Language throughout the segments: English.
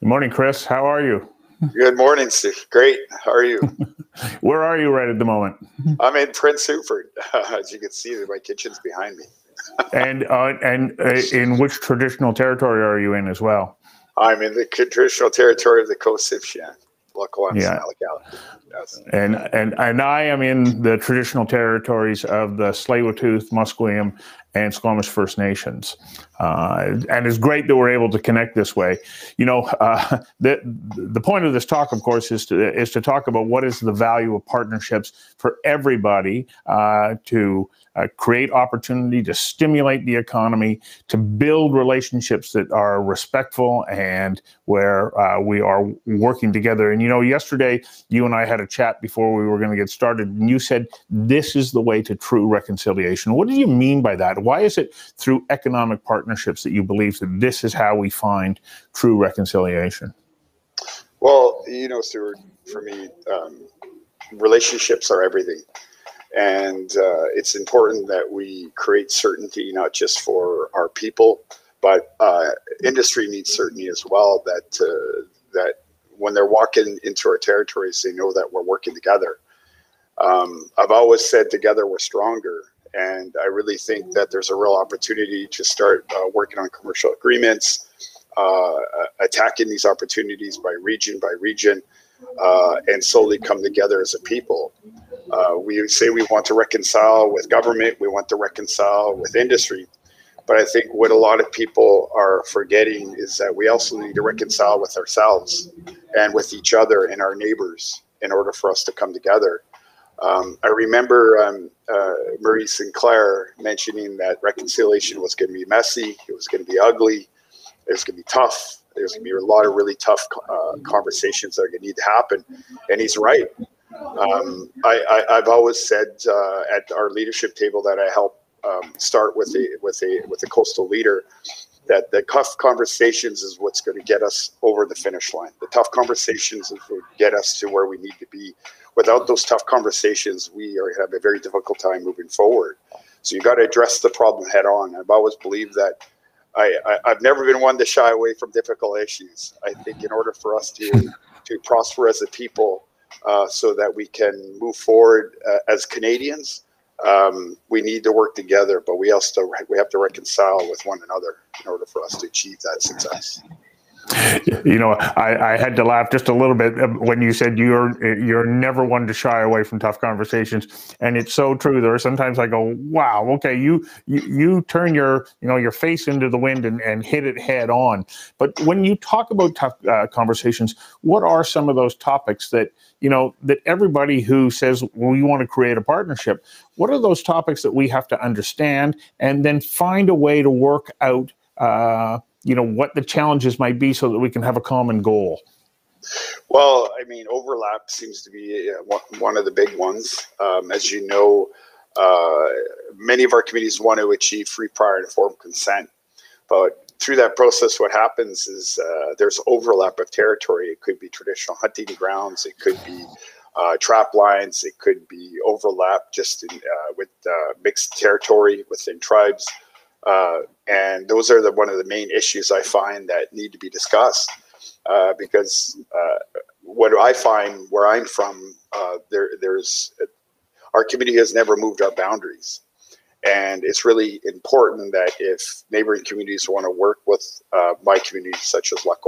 Good morning, Chris. How are you? Good morning, Steve. Great. How are you? Where are you right at the moment? I'm in Prince Rupert. As you can see, my kitchen's behind me. and uh, and uh, in which traditional territory are you in as well? I'm in the traditional territory of the Coast Tsimshian, yeah. Yes. And and and I am in the traditional territories of the Tsleil-Waututh, Musqueam, and Squamish First Nations. Uh, and it's great that we're able to connect this way. You know, uh, the the point of this talk, of course, is to is to talk about what is the value of partnerships for everybody uh, to uh, create opportunity, to stimulate the economy, to build relationships that are respectful and where uh, we are working together. And you know, yesterday you and I had a chat before we were going to get started, and you said this is the way to true reconciliation. What do you mean by that? Why is it through economic partnerships that you believe that this is how we find true reconciliation? Well, you know, Stuart, for me, um, relationships are everything. And uh, it's important that we create certainty, not just for our people, but uh, industry needs certainty as well. That uh, that when they're walking into our territories, they know that we're working together. Um, I've always said, "Together we're stronger," and I really think that there's a real opportunity to start uh, working on commercial agreements, uh, attacking these opportunities by region by region, uh, and slowly come together as a people. Uh, we say we want to reconcile with government, we want to reconcile with industry. But I think what a lot of people are forgetting is that we also need to reconcile with ourselves and with each other and our neighbors in order for us to come together. Um, I remember um, uh, Murray Sinclair mentioning that reconciliation was going to be messy, it was going to be ugly, it was going to be tough. There's going to be a lot of really tough uh, conversations that are going to need to happen. And he's right. Um, I, have always said uh, at our leadership table that I help um, start with a with a with a coastal leader that the tough conversations is what's going to get us over the finish line. The tough conversations is what get us to where we need to be. Without those tough conversations, we are have a very difficult time moving forward. So you got to address the problem head on. I've always believed that. I, I, have never been one to shy away from difficult issues. I think in order for us to to prosper as a people, uh, so that we can move forward uh, as Canadians. Um, we need to work together, but we also we have to reconcile with one another in order for us to achieve that success you know, I, I, had to laugh just a little bit uh, when you said you're you're never one to shy away from tough conversations, and it's so true. There are sometimes I go, "Wow, okay, you you, you turn your you know your face into the wind and, and hit it head on." But when you talk about tough uh, conversations, what are some of those topics that you know that everybody who says well, we want to create a partnership? What are those topics that we have to understand and then find a way to work out? Uh, you know what the challenges might be so that we can have a common goal. Well i mean overlap seems to be uh, one of the big ones. Um, as you know uh, many of our communities want to achieve free prior informed consent. But through that process what happens is uh, there's overlap of territory. It could be traditional hunting grounds. It could be uh, trap lines. It could be overlap just in, uh, with uh, mixed territory within tribes uh, and those are the one of the main issues I find that need to be discussed uh, because uh, what I find where I'm from, uh, there there's our community has never moved our boundaries, and it's really important that if neighboring communities want to work with uh, my community, such as Lac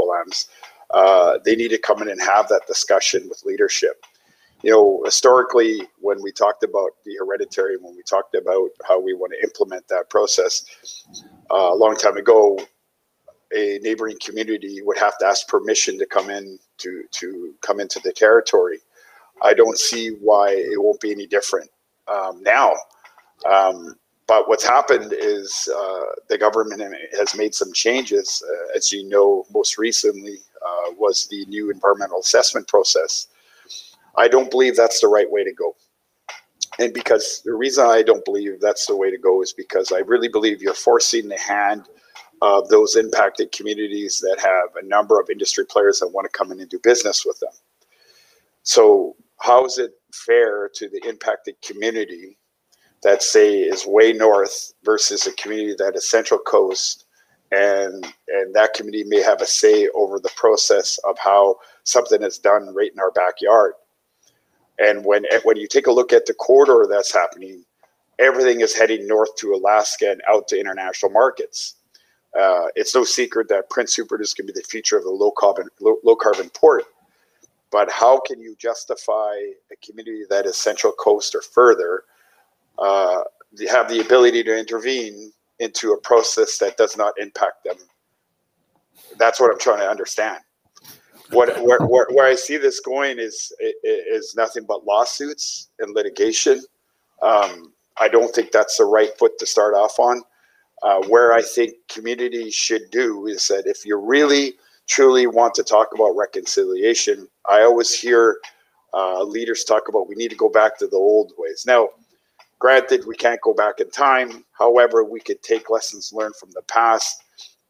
uh, they need to come in and have that discussion with leadership you know, historically, when we talked about the hereditary, when we talked about how we want to implement that process, uh, a long time ago, a neighboring community would have to ask permission to come in to to come into the territory. I don't see why it won't be any different um, now. Um, but what's happened is uh, the government has made some changes. Uh, as you know, most recently uh, was the new environmental assessment process I don't believe that's the right way to go. And because the reason I don't believe that's the way to go is because I really believe you're forcing the hand of those impacted communities that have a number of industry players that want to come in and do business with them. So, how is it fair to the impacted community that, say, is way north versus a community that is central coast and and that community may have a say over the process of how something is done right in our backyard. And when when you take a look at the corridor that's happening, everything is heading north to Alaska and out to international markets. Uh, it's no secret that Prince Rupert is going to be the future of the low carbon low, low carbon port. But how can you justify a community that is Central Coast or further uh, have the ability to intervene into a process that does not impact them? That's what I'm trying to understand. What where, where, where I see this going is is nothing but lawsuits and litigation. Um, I don't think that's the right foot to start off on. Uh, where I think communities should do is that if you really truly want to talk about reconciliation, I always hear uh, leaders talk about we need to go back to the old ways. Now, granted, we can't go back in time. However, we could take lessons learned from the past.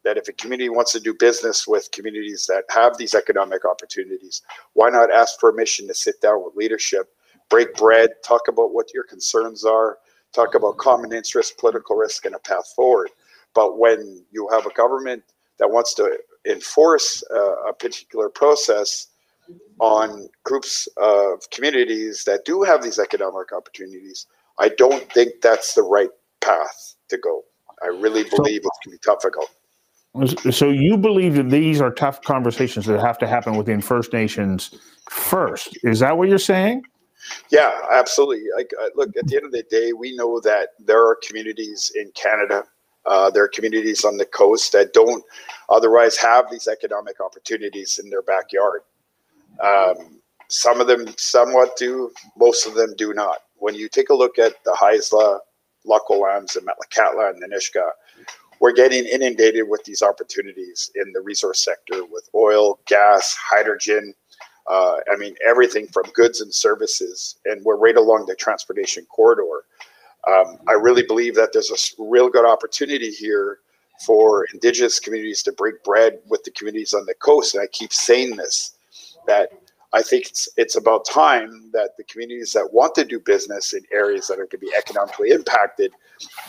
That if a community wants to do business with communities that have these economic opportunities, why not ask for permission to sit down with leadership, break bread, talk about what your concerns are, talk about common interest, political risk, and a path forward. But when you have a government that wants to enforce uh, a particular process on groups of communities that do have these economic opportunities, I don't think that's the right path to go. I really believe it's going to be difficult. So you believe that these are tough conversations that have to happen within First Nations first. Is that what you're saying? Yeah, absolutely. Like, uh, look, at the end of the day, we know that there are communities in Canada, uh, there are communities on the coast that don't otherwise have these economic opportunities in their backyard. Um, some of them somewhat do, most of them do not. When you take a look at the Haisla, Lams, and Metlakatla, and Nisga'a, we're getting inundated with these opportunities in the resource sector with oil, gas, hydrogen, uh, I mean, everything from goods and services, and we're right along the transportation corridor. Um, I really believe that there's a real good opportunity here for Indigenous communities to break bread with the communities on the coast. And I keep saying this that I think it's, it's about time that the communities that want to do business in areas that are going to be economically impacted,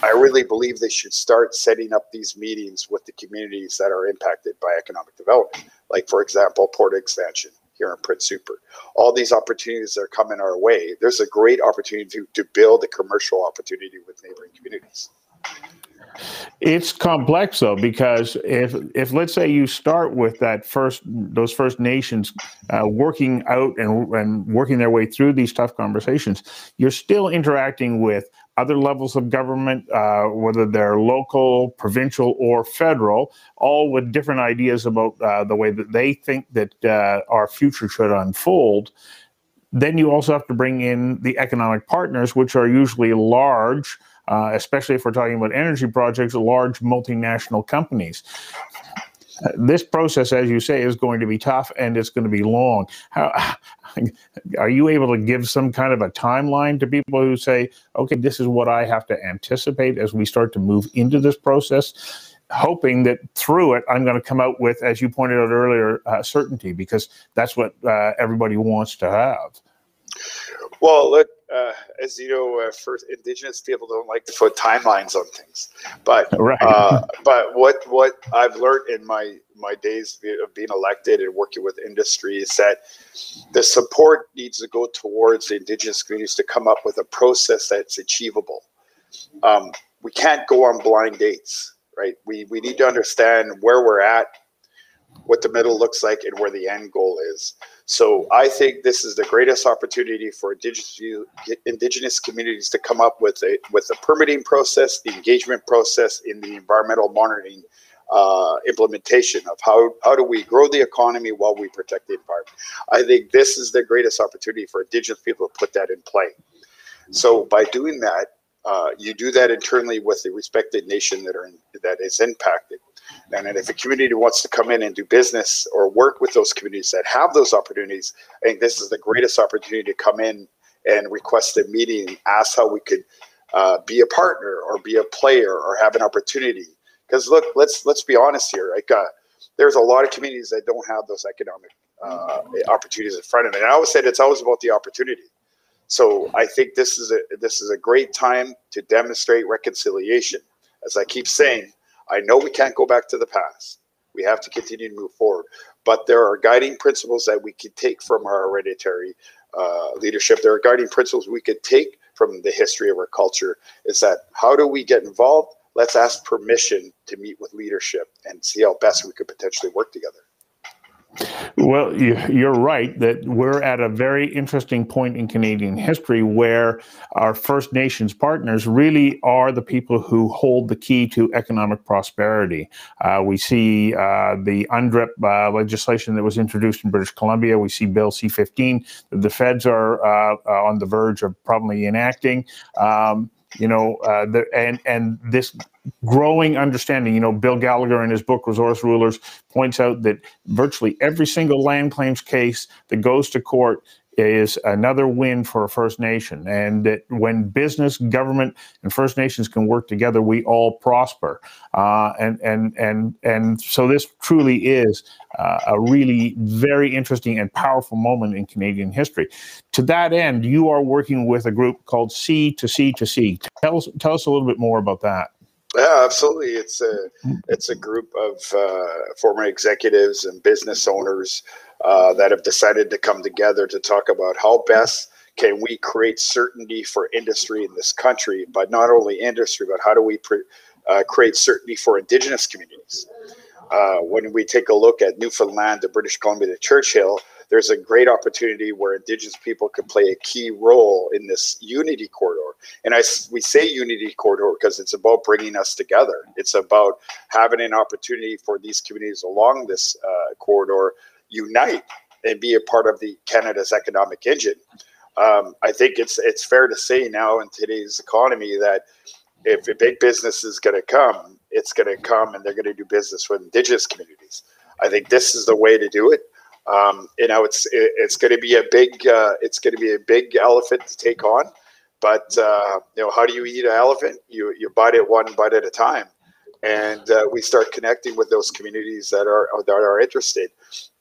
I really believe they should start setting up these meetings with the communities that are impacted by economic development. Like, for example, port expansion here in Prince Rupert. All these opportunities that are coming our way, there's a great opportunity to, to build a commercial opportunity with neighboring communities. It's complex though because if if let's say you start with that first those First Nations uh, working out and and working their way through these tough conversations, you're still interacting with other levels of government, uh, whether they're local, provincial, or federal, all with different ideas about uh, the way that they think that uh, our future should unfold. Then you also have to bring in the economic partners, which are usually large, uh, especially if we're talking about energy projects, large multinational companies this process, as you say, is going to be tough and it's going to be long. How, are you able to give some kind of a timeline to people who say, okay, this is what I have to anticipate as we start to move into this process? hoping that through it, I'm going to come out with, as you pointed out earlier, uh, certainty, because that's what uh, everybody wants to have. Well, look, uh, as you know, uh, first Indigenous people don't like to put timelines on things, but right. uh, but what what I've learned in my my days of being elected and working with industry is that the support needs to go towards the Indigenous communities to come up with a process that's achievable. Um, we can't go on blind dates, right? We we need to understand where we're at, what the middle looks like, and where the end goal is. So I think this is the greatest opportunity for indigenous, indigenous communities to come up with a with the permitting process, the engagement process in the environmental monitoring uh, implementation of how, how do we grow the economy while we protect the environment. I think this is the greatest opportunity for indigenous people to put that in play. So by doing that, uh, you do that internally with the respected nation that are in, that is impacted. And if a community wants to come in and do business or work with those communities that have those opportunities, I think this is the greatest opportunity to come in and request a meeting, and ask how we could uh, be a partner or be a player or have an opportunity. Because look, let's let's be honest here. Like, uh, there's a lot of communities that don't have those economic uh, opportunities in front of them. And I always said it's always about the opportunity. So I think this is a this is a great time to demonstrate reconciliation. As I keep saying, I know we can't go back to the past. We have to continue to move forward. But there are guiding principles that we could take from our hereditary uh, leadership. There are guiding principles we could take from the history of our culture. Is that how do we get involved? Let's ask permission to meet with leadership and see how best we could potentially work together. Well, you're right that we're at a very interesting point in Canadian history where our First Nations partners really are the people who hold the key to economic prosperity. Uh, we see uh, the UNDRIP uh, legislation that was introduced in British Columbia. We see Bill C 15 that the feds are uh, uh, on the verge of probably enacting. Um, you know, uh, the, and and this growing understanding. You know, Bill Gallagher in his book Resource Rulers points out that virtually every single land claims case that goes to court is another win for a First Nation. And that when business, government, and First Nations can work together, we all prosper. Uh, and and and and so this truly is uh, a really very interesting and powerful moment in Canadian history. To that end, you are working with a group called C to C to C. Tell us tell us a little bit more about that. Yeah, absolutely. It's a it's a group of uh, former executives and business owners uh, that have decided to come together to talk about how best can we create certainty for industry in this country, but not only industry, but how do we pre- uh, create certainty for Indigenous communities? Uh, when we take a look at Newfoundland the British Columbia to Churchill, there's a great opportunity where Indigenous people could play a key role in this unity corridor. And I, we say unity corridor because it's about bringing us together. It's about having an opportunity for these communities along this uh, corridor unite and be a part of the Canada's economic engine. Um, I think it's it's fair to say now in today's economy that if a big business is going to come, it's going to come and they're going to do business with Indigenous communities. I think this is the way to do it. Um, you know, it's it, it's going to be a big uh, it's going to be a big elephant to take on. But uh, you know, how do you eat an elephant? You you bite it one bite at a time and uh, we start connecting with those communities that are that are interested.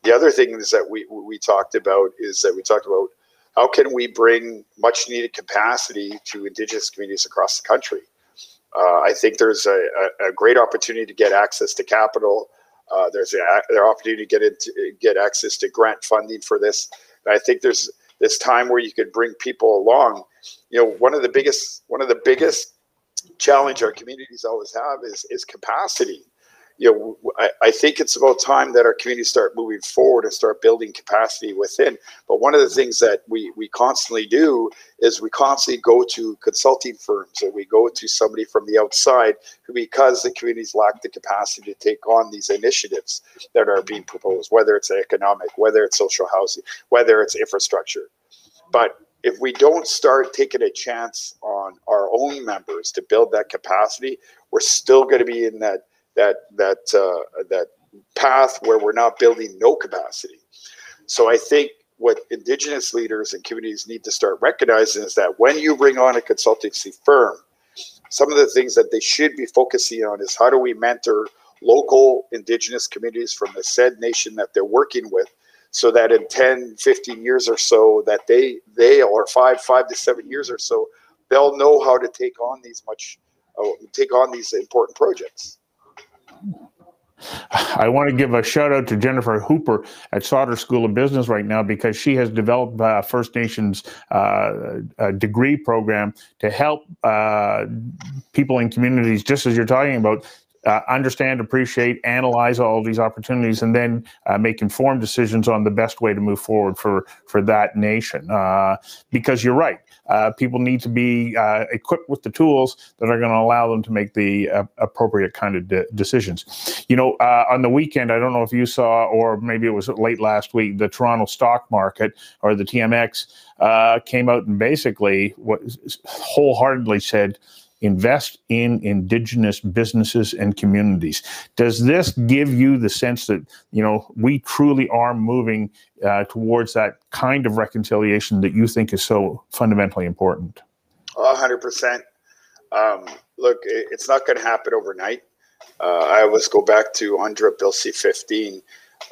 The other things that we we talked about is that we talked about how can we bring much needed capacity to Indigenous communities across the country. Uh, I think there's a, a, a, great opportunity to get access to capital. Uh, there's an opportunity to get into get access to grant funding for this. And I think there's this time where you could bring people along. You know, one of the biggest one of the biggest challenge our communities always have is is capacity. You know, I, I think it's about time that our communities start moving forward and start building capacity within. But one of the things that we we constantly do is we constantly go to consulting firms or we go to somebody from the outside because the communities lack the capacity to take on these initiatives that are being proposed, whether it's economic, whether it's social housing, whether it's infrastructure. But if we don't start taking a chance on our own members to build that capacity, we're still going to be in that that that uh, that path where we're not building no capacity. So I think what Indigenous leaders and communities need to start recognizing is that when you bring on a consultancy firm, some of the things that they should be focusing on is how do we mentor local Indigenous communities from the said nation that they're working with so that in 10 15 years or so that they they or five five to seven years or so they'll know how to take on these much uh, take on these important projects I want to give a shout out to Jennifer Hooper at Sauder School of Business right now because she has developed a First Nations uh, degree program to help uh, people in communities, just as you're talking about, uh, understand, appreciate, analyze all these opportunities, and then uh, make informed decisions on the best way to move forward for for that nation. Uh, because you're right, uh, people need to be uh, equipped with the tools that are going to allow them to make the uh, appropriate kind of de- decisions. You know, on the weekend, I don't know if you saw, or maybe it was late last week, the Toronto stock market or the TMX came out and basically what wholeheartedly said invest in indigenous businesses and communities. Does this give you the sense that you know we truly are moving uh, towards that kind of reconciliation that you think is so fundamentally important? hundred um, percent. Look, it's not going to happen overnight. Uh, I always go back to UNDRIP Bill C-15.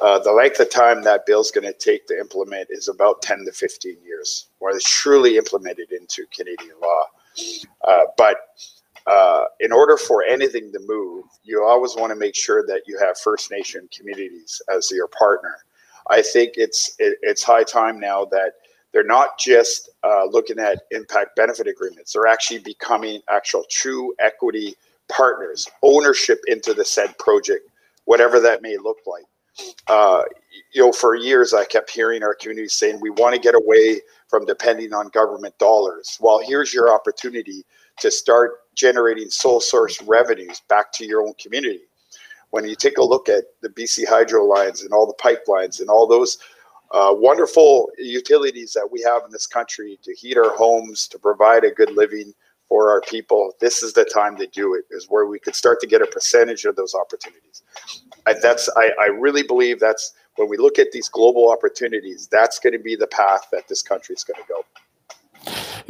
Uh, the length of time that bill is going to take to implement is about 10 to 15 years, where it's truly implemented into Canadian law. Uh, but uh, in order for anything to move, you always want to make sure that you have First Nation communities as your partner. I think it's it, it's high time now that they're not just uh, looking at impact benefit agreements; they're actually becoming actual true equity partners, ownership into the said project, whatever that may look like. Uh, you know, for years I kept hearing our community saying we want to get away from depending on government dollars. Well, here's your opportunity to start generating sole source revenues back to your own community. When you take a look at the BC Hydro lines and all the pipelines and all those uh, wonderful utilities that we have in this country to heat our homes, to provide a good living for our people, this is the time to do it, is where we could start to get a percentage of those opportunities. I, that's I, I really believe that's when we look at these global opportunities, that's going to be the path that this country is going to go.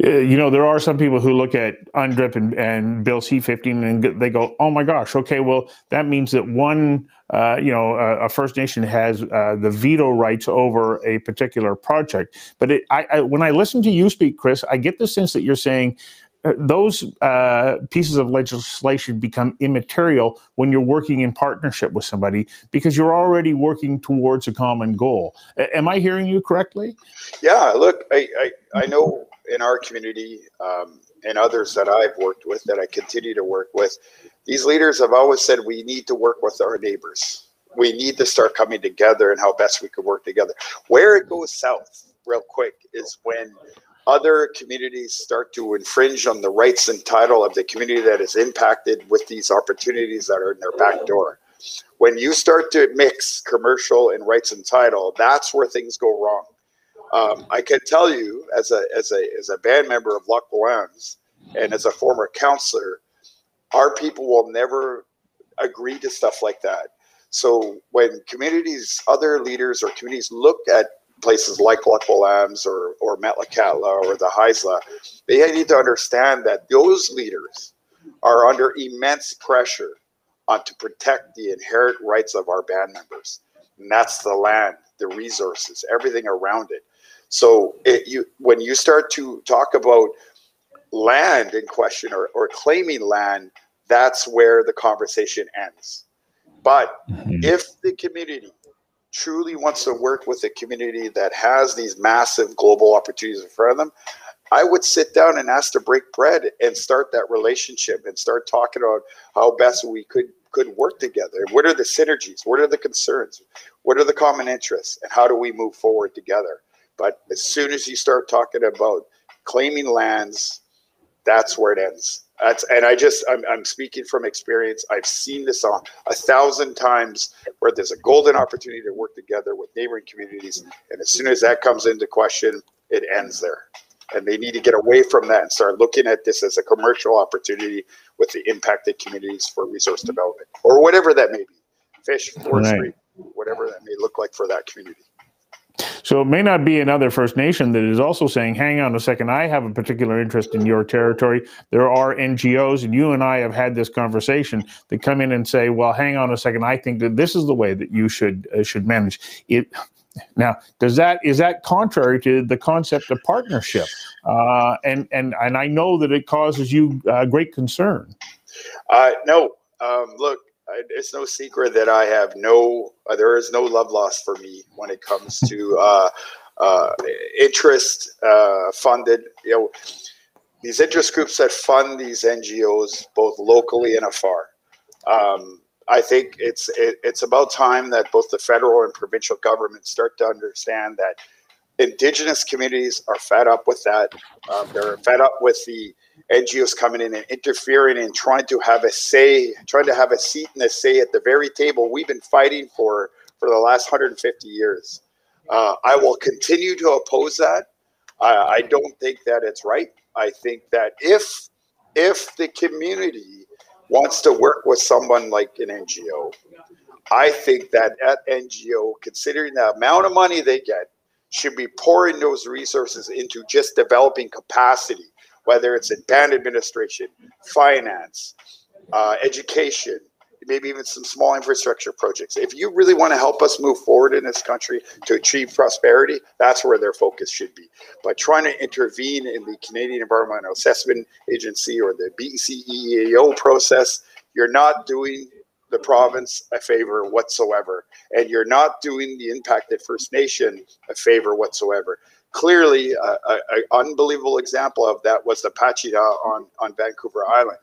Uh, you know, there are some people who look at UNDRIP and, and Bill C-15 and they go, oh my gosh, okay, well, that means that one, uh, you know, a, a, First Nation has uh, the veto rights over a particular project. But it, I, I, when I listen to you speak, Chris, I get the sense that you're saying uh, those uh, pieces of legislation become immaterial when you're working in partnership with somebody because you're already working towards a common goal. A- am I hearing you correctly? Yeah, look, I, I, I know in our community um, and others that I've worked with that I continue to work with, these leaders have always said we need to work with our neighbors. We need to start coming together and how best we could work together. Where it goes south, real quick, is when other communities start to infringe on the rights and title of the community that is impacted with these opportunities that are in their back door. When you start to mix commercial and rights and title, that's where things go wrong. Um, I can tell you, as a as a as a band member of Lax Kw'alaams and as a former counselor, our people will never agree to stuff like that. So when communities, other leaders or communities look at places like Lax Kw'alaams or or Metlakatla or the Haisla, they need to understand that those leaders are under immense pressure on to protect the inherent rights of our band members. And that's the land, the resources, everything around it. So it, you, when you start to talk about land in question or, or claiming land, that's where the conversation ends. But mm-hmm. if the community truly wants to work with a community that has these massive global opportunities in front of them, I would sit down and ask to break bread and start that relationship and start talking about how best we could could work together. What are the synergies? What are the concerns? What are the common interests? And how do we move forward together? But as soon as you start talking about claiming lands, that's where it ends. That's, and I just, I'm, I'm speaking from experience. I've seen this on a thousand times where there's a golden opportunity to work together with neighboring communities. And as soon as that comes into question, it ends there. And they need to get away from that and start looking at this as a commercial opportunity with the impacted communities for resource development or whatever that may be fish, forestry, right. whatever that may look like for that community. So it may not be another First Nation that is also saying, hang on a second, I have a particular interest in your territory. There are NGOs, and you and I have had this conversation that come in and say, well, hang on a second, I think that this is the way that you should uh, should manage it. Now, does that is that contrary to the concept of partnership? Uh, and and and I know that it causes you uh, great concern. Uh, no, um, look, it's no secret that I have no, uh, there is no love lost for me when it comes to uh, uh, interest uh, funded. You know, these interest groups that fund these NGOs, both locally and afar. Um, I think it's it, it's about time that both the federal and provincial governments start to understand that indigenous communities are fed up with that. Um, they're fed up with the NGOs coming in and interfering and trying to have a say, trying to have a seat and a say at the very table we've been fighting for for the last 150 years. Uh, I will continue to oppose that. I, don't think that it's right. I think that if if the community wants to work with someone like an NGO, I think that that NGO, considering the amount of money they get, should be pouring those resources into just developing capacity whether it's in band administration, finance, uh, education, maybe even some small infrastructure projects. If you really want to help us move forward in this country to achieve prosperity, that's where their focus should be. But trying to intervene in the Canadian Environmental Assessment Agency or the BCEAO process, you're not doing the province a favor whatsoever. And you're not doing the impacted First Nation a favor whatsoever. Clearly, an unbelievable example of that was the Pacheedaht on, on Vancouver Island,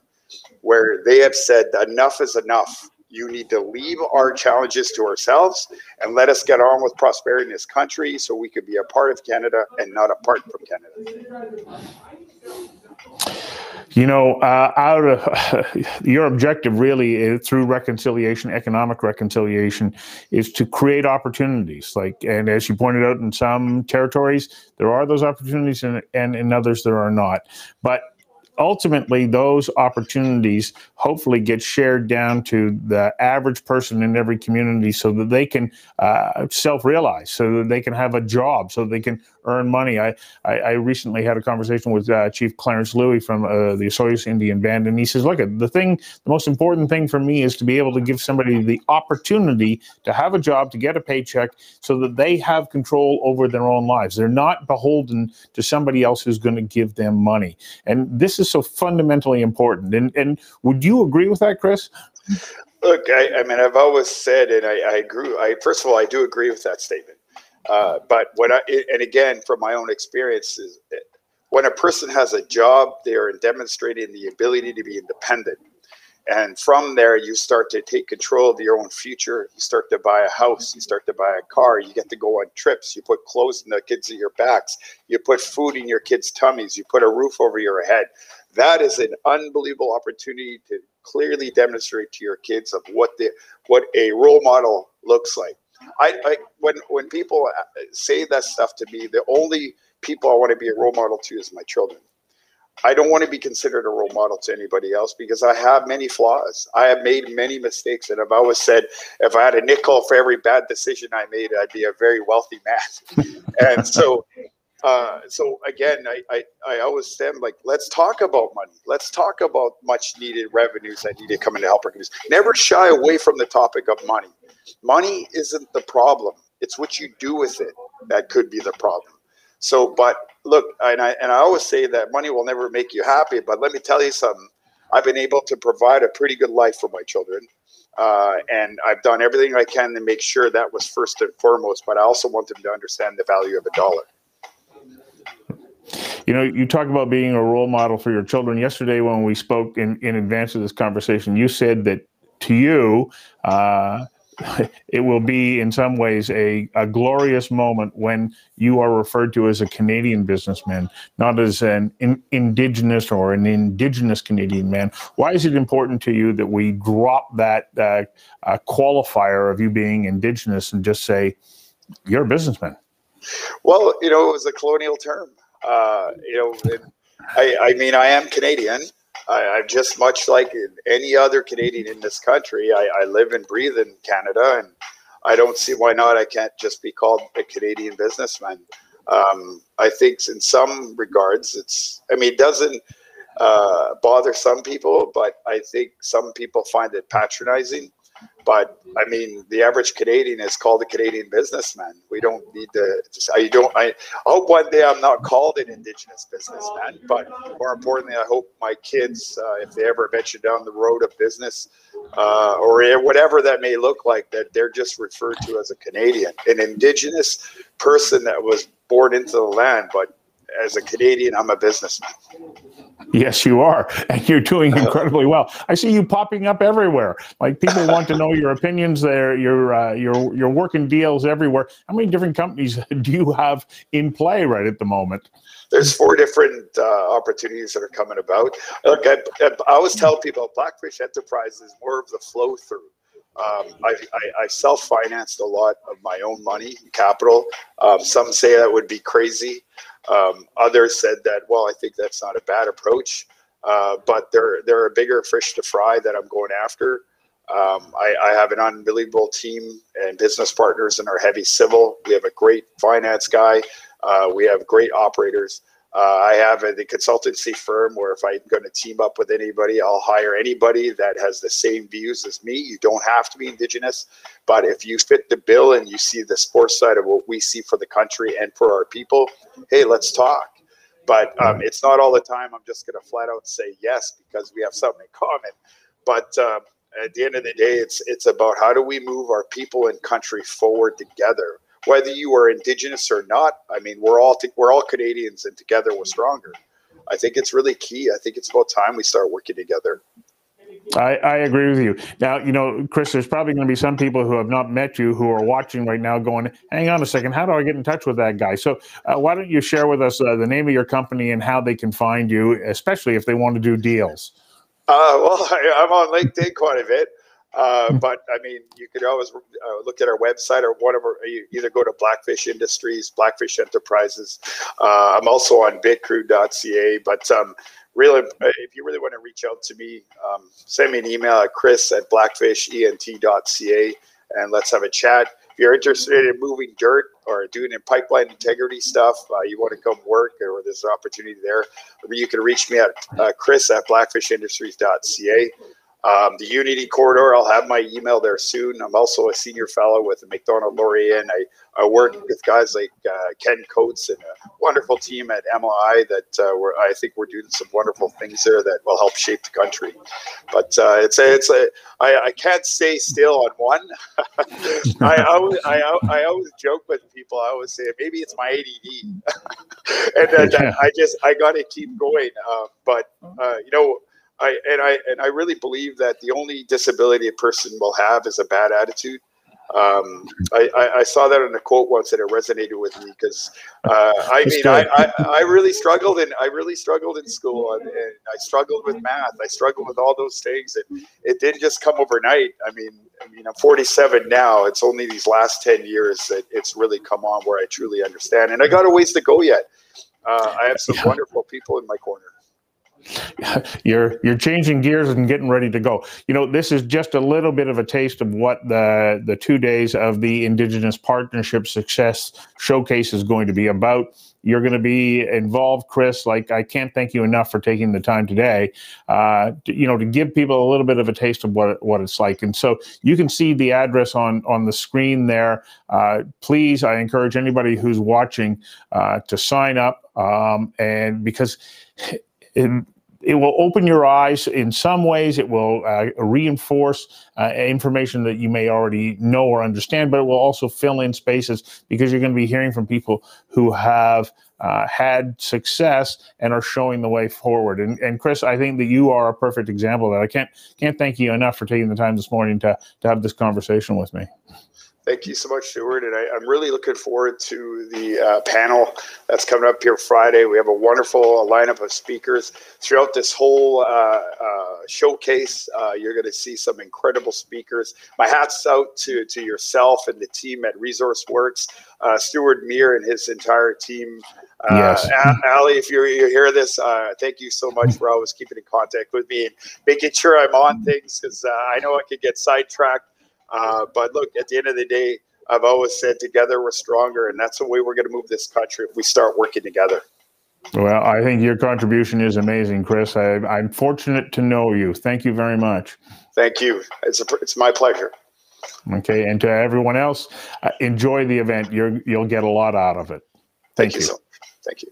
where they have said enough is enough. You need to leave our challenges to ourselves and let us get on with prosperity in this country so we could be a part of Canada and not apart from Canada. You know, uh, out of your objective really is, through reconciliation, economic reconciliation, is to create opportunities. Like, and as you pointed out, in some territories there are those opportunities, and, and in others there are not. But ultimately those opportunities hopefully get shared down to the average person in every community so that they can uh, self-realize so that they can have a job so they can earn money. I i, I recently had a conversation with uh, chief clarence louie from uh, the osoyoos indian band and he says look the thing the most important thing for me is to be able to give somebody the opportunity to have a job to get a paycheck so that they have control over their own lives. They're not beholden to somebody else who's going to give them money. And this is is so fundamentally important. And and would you agree with that, Chris? Look, I, I mean, I've always said, and I, I agree. I first of all, I do agree with that statement. Uh, but when I and again, from my own experiences, when a person has a job, they are demonstrating the ability to be independent. And from there, you start to take control of your own future. You start to buy a house. You start to buy a car. You get to go on trips. You put clothes in the kids' your backs. You put food in your kids' tummies. You put a roof over your head. That is an unbelievable opportunity to clearly demonstrate to your kids of what the what a role model looks like. I, I when when people uh, say that stuff to me, the only people I want to be a role model to is my children. I don't want to be considered a role model to anybody else because I have many flaws. I have made many mistakes, and I've always said if I had a nickel for every bad decision I made, I'd be a very wealthy man. and so, uh, so again, I, I, I always stand like, let's talk about money. Let's talk about much needed revenues that need to come in to help our communities. Never shy away from the topic of money. Money isn't the problem. It's what you do with it that could be the problem. So, but look, and I and I always say that money will never make you happy. But let me tell you something. I've been able to provide a pretty good life for my children, uh, and I've done everything I can to make sure that was first and foremost. But I also want them to understand the value of a dollar. You know, you talk about being a role model for your children. Yesterday, when we spoke in, in advance of this conversation, you said that to you, uh, it will be in some ways a, a glorious moment when you are referred to as a Canadian businessman, not as an in, indigenous or an indigenous Canadian man. Why is it important to you that we drop that uh, uh, qualifier of you being indigenous and just say you're a businessman? Well, you know, it was a colonial term. Uh, you know, it, I, I mean, I am Canadian. I, am just much like any other Canadian in this country. I, I, live and breathe in Canada, and I don't see why not. I can't just be called a Canadian businessman. Um, I think in some regards, it's. I mean, it doesn't uh, bother some people, but I think some people find it patronizing. But I mean, the average Canadian is called a Canadian businessman. We don't need to. I don't. I, hope one day I'm not called an Indigenous businessman. But more importantly, I hope my kids, uh, if they ever venture down the road of business, uh, or whatever that may look like, that they're just referred to as a Canadian, an Indigenous person that was born into the land, but as a Canadian, I'm a businessman. Yes, you are, and you're doing incredibly well. I see you popping up everywhere. Like people want to know your opinions. There, your uh, your your working deals everywhere. How many different companies do you have in play right at the moment? There's four different uh, opportunities that are coming about. Look, I, I always tell people Blackfish Enterprise is more of the flow through. Um, I, I, I self-financed a lot of my own money, and capital. Um, some say that would be crazy. Um, others said that, well, I think that's not a bad approach, uh, but there, there are bigger fish to fry that I'm going after. Um, I, I, have an unbelievable team and business partners in our heavy civil. We have a great finance guy. Uh, we have great operators. Uh, I have a, the consultancy firm where if I'm going to team up with anybody, I'll hire anybody that has the same views as me. You don't have to be Indigenous, but if you fit the bill and you see the sports side of what we see for the country and for our people, hey, let's talk. But um, it's not all the time. I'm just going to flat out say yes because we have something in common. But um, at the end of the day, it's it's about how do we move our people and country forward together whether you are indigenous or not. I mean, we're all we're all Canadians, and together we're stronger. I think it's really key. I think it's about time we start working together. I, I, agree with you. Now, you know, Chris, there's probably going to be some people who have not met you who are watching right now going, hang on a second, how do I get in touch with that guy? So, uh, why don't you share with us uh, the name of your company and how they can find you, especially if they want to do deals? Uh, well, I, am on LinkedIn quite a bit. Uh, hmm. but I mean, you could always uh, look at our website or whatever. You either go to Blackfish Industries, Blackfish Enterprises. Uh, I'm also on bitcrew.ca. But um, really, if you really want to reach out to me, um, send me an email at chris at blackfishent.ca and let's have a chat. If you're interested in moving dirt or doing in pipeline integrity stuff, uh, you want to come work or there's an opportunity there, you can reach me at uh, chris at blackfishindustries.ca. Um, the Unity Corridor, I'll have my email there soon. I'm also a senior fellow with the Macdonald Laurier, and I, I work with guys like uh, Ken Coates and a wonderful team at MLI that uh, we're, I think we're doing some wonderful things there that will help shape the country. But uh, it's a, it's a, I, I can't stay still on one. I, always, I, I always joke with people. I always say maybe it's my ADD, and uh, I just I got to keep going. Uh, but uh, you know I and I and I really believe that the only disability a person will have is a bad attitude. Um, I, I, I, saw that in a quote once and it resonated with me because uh, I mean I, I, I, really struggled and I really struggled in school and, and, I struggled with math. I struggled with all those things and it didn't just come overnight. I mean I mean I'm 47 now. It's only these last 10 years that it's really come on where I truly understand and I got a ways to go yet. Uh, I have some wonderful people in my corner. you're you're changing gears and getting ready to go. You know, this is just a little bit of a taste of what the the two days of the Indigenous Partnership Success Showcase is going to be about. You're going to be involved, Chris. Like I can't thank you enough for taking the time today. Uh, to, you know, to give people a little bit of a taste of what what it's like. And so you can see the address on on the screen there. Uh, please, I encourage anybody who's watching uh, to sign up. Um, and because it, it will open your eyes in some ways. It will uh, reinforce uh, information that you may already know or understand, but it will also fill in spaces because you're going to be hearing from people who have uh, had success and are showing the way forward. And, and Chris, I think that you are a perfect example of that. I can't can't thank you enough for taking the time this morning to to have this conversation with me. Thank you so much, Stuart. And I, am really looking forward to the uh, panel that's coming up here Friday. We have a wonderful lineup of speakers throughout this whole uh, uh, showcase. Uh, you're going to see some incredible speakers. My hat's out to, to yourself and the team at Resource Works, uh, Stewart Muir and his entire team. Uh, yes. Ali, if you you hear this, thank you so much for always keeping in contact with me and making sure I'm on things because I know I could get sidetracked uh, but look, at the end of the day, I've always said together we're stronger, and that's the way we're going to move this country if we start working together. Well, I think your contribution is amazing, Chris. I, am fortunate to know you. Thank you very much. Thank you. It's a, it's my pleasure. Okay, and to everyone else, uh, enjoy the event. you will get a lot out of it. Thank, Thank you. you so Thank you.